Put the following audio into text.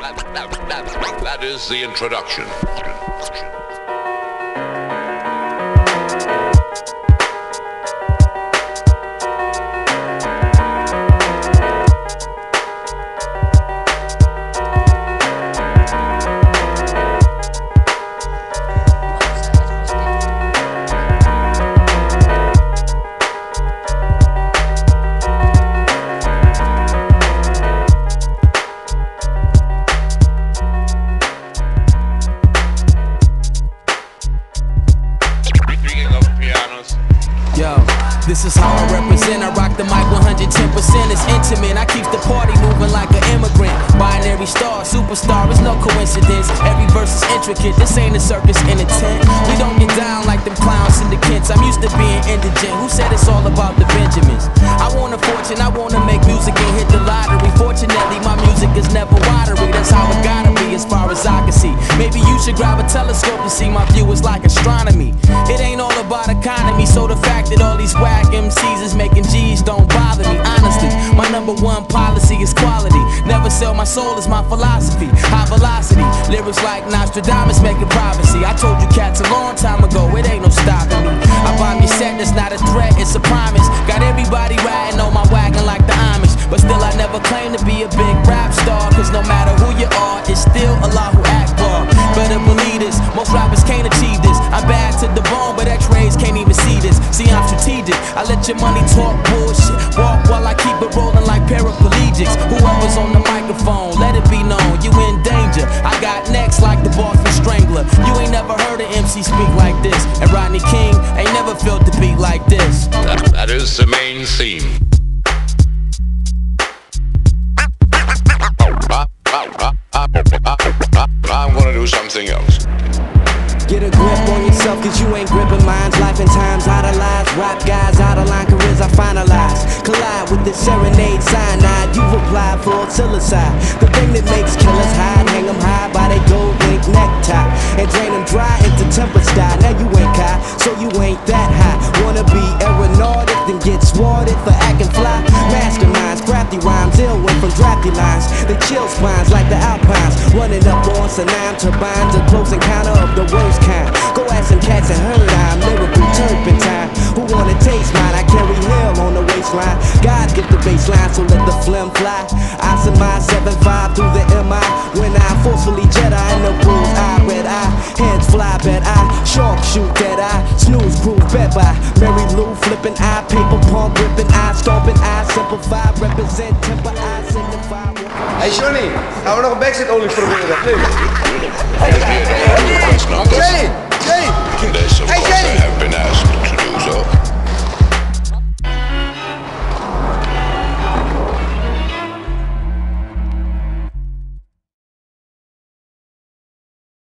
That is the introduction. This is how I represent. I rock the mic 110%. It's intimate. I keep the party moving like an immigrant. Binary star, superstar. It's no coincidence. Every verse is intricate. This ain't a circus in a tent. We don't get down like them clowns in the Kents. I'm used to being indigent. Who said it's all about the Benjamins? I want a fortune. I wanna make music and hit the lottery. Fortunately, my music is never watery. That's how it gotta be as far as I can see. Maybe you should grab a telescope to see my view is like astronomy. So the fact that all these whack MCs is making G's don't bother me. Honestly, my number one policy is quality. Never sell my soul is my philosophy. High velocity, lyrics like Nostradamus making prophecy. I told you cats a long time ago, it ain't no stopping me. I bomb your set, that's not a threat, it's a promise. Got everybody riding on my wagon like the Amish. But still, I never claim to be a big rap star. Cause no matter who you are, it's still a who I let your money talk bullshit. Walk while I keep it rolling like paraplegics. Whoever's on the microphone, let it be known you in danger. I got like the Boston Strangler. You ain't never heard an MC speak like this. And Rodney King ain't never felt the beat like this. that, that is the main theme. Yourself, cause you ain't gripping minds. Life and times idolized. Rap guys out of line, careers I finalize. Collide with the serenade cyanide. You apply for silicide. The thing that makes killers hide, hang them high by their gold link necktie. And drain them dry into temper style. Now you ain't high so you ain't that high. Wanna be aeronautic, then get swatted for acting fly. Masterminds, crafty rhymes, ill went from drafty lines. They chill spines like the Alpines. Running up on Sanam turbines, a close encounter of the worst kind. God get the baseline, so let the phlegm fly. I surmise 7-5 through the MI. When I forcefully Jedi in the rules, I red eye. Heads fly, bet I. Shark shoot that eye. Snooze, groove, bet by. Mary Lou flipping eye. Paper pump, ripping eye. Stomping eye. Simplify, represent, temper, I signify. Hey Johnny, gaan we nog een backseat olie proberen? Nu.